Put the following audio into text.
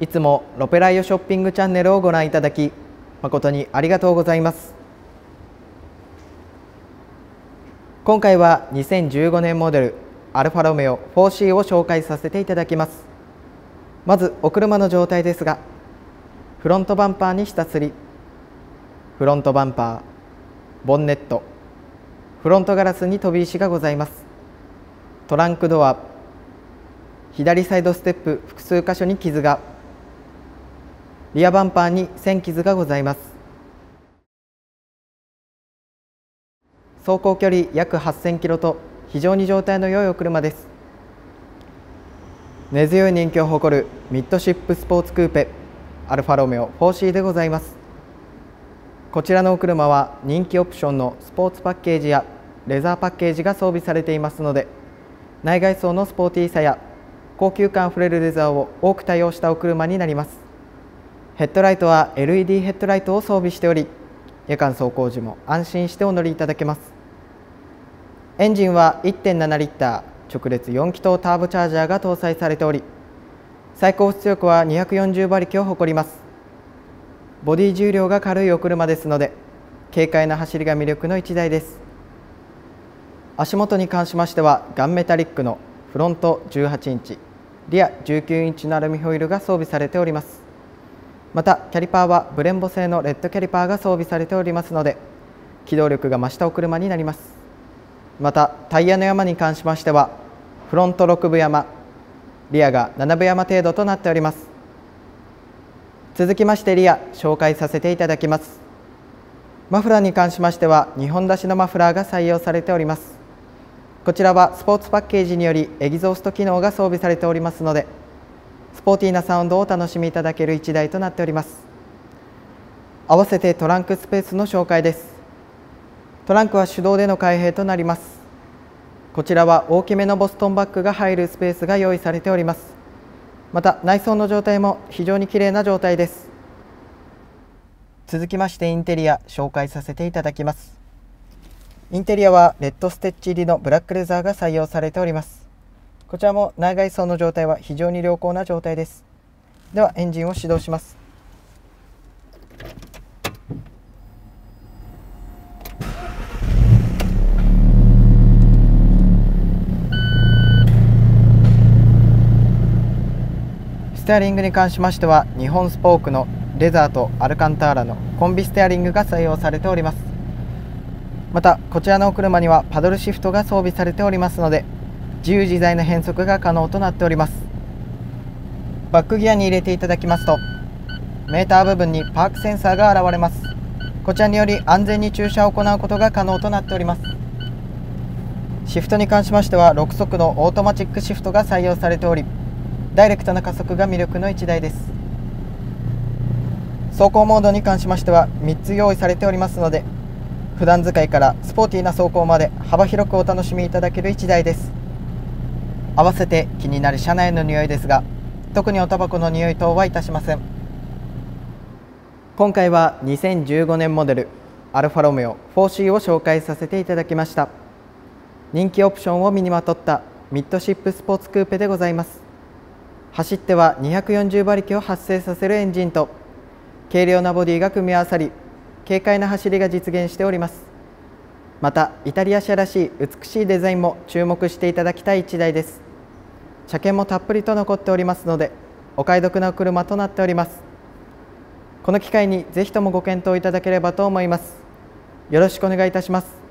いつもロペライオショッピングチャンネルをご覧いただき誠にありがとうございます。今回は2015年モデルアルファロメオ 4C を紹介させていただきます。まずお車の状態ですがフロントバンパーに下つりフロントバンパーボンネットフロントガラスに飛び石がございます。トランクドア左サイドステップ複数箇所に傷がリアバンパーに線傷がございます。走行距離約8000キロと非常に状態の良いお車です。根強い人気を誇るミッドシップスポーツクーペアルファロメオ 4C でございます。こちらのお車は人気オプションのスポーツパッケージやレザーパッケージが装備されていますので内外装のスポーティーさや高級感あふれるレザーを多く多用したお車になります。ヘッドライトは LED ヘッドライトを装備しており夜間走行時も安心してお乗りいただけます。エンジンは1.7リッター直列4気筒ターボチャージャーが搭載されており最高出力は240馬力を誇ります。ボディ重量が軽いお車ですので軽快な走りが魅力の1台です。足元に関しましてはガンメタリックのフロント18インチリア19インチのアルミホイルが装備されております。またキャリパーはブレンボ製のレッドキャリパーが装備されておりますので機動力が増したお車になります。またタイヤの山に関しましてはフロント6分山リアが7分山程度となっております。続きましてリア紹介させていただきます。マフラーに関しましては2本出しのマフラーが採用されております。こちらはスポーツパッケージによりエギゾースト機能が装備されておりますのでポーティーなサウンドをお楽しみいただける1台となっております。合わせてトランクスペースの紹介です。トランクは手動での開閉となります。こちらは大きめのボストンバッグが入るスペースが用意されております。また内装の状態も非常に綺麗な状態です。続きましてインテリア紹介させていただきます。インテリアはレッドステッチ入りのブラックレザーが採用されております。こちらも内外装の状態は非常に良好な状態です。ではエンジンを始動します。ステアリングに関しましては3本スポークのレザーとアルカンターラのコンビステアリングが採用されております。またこちらのお車にはパドルシフトが装備されておりますので自由自在な変速が可能となっております。バックギアに入れていただきますとメーター部分にパークセンサーが現れます。こちらにより安全に駐車を行うことが可能となっております。シフトに関しましては6速のオートマチックシフトが採用されておりダイレクトな加速が魅力の1台です。走行モードに関しましては3つ用意されておりますので普段使いからスポーティーな走行まで幅広くお楽しみいただける1台です。合わせて気になる車内の匂いですが特におタバコの匂い等はいたしません。今回は2015年モデルアルファロメオ 4C を紹介させていただきました。人気オプションを身にまとったミッドシップスポーツクーペでございます。走っては240馬力を発生させるエンジンと軽量なボディが組み合わさり軽快な走りが実現しております。またイタリア車らしい美しいデザインも注目していただきたい1台です。車検もたっぷりと残っておりますのでお買い得な車となっております。この機会にぜひともご検討いただければと思います。よろしくお願いいたします。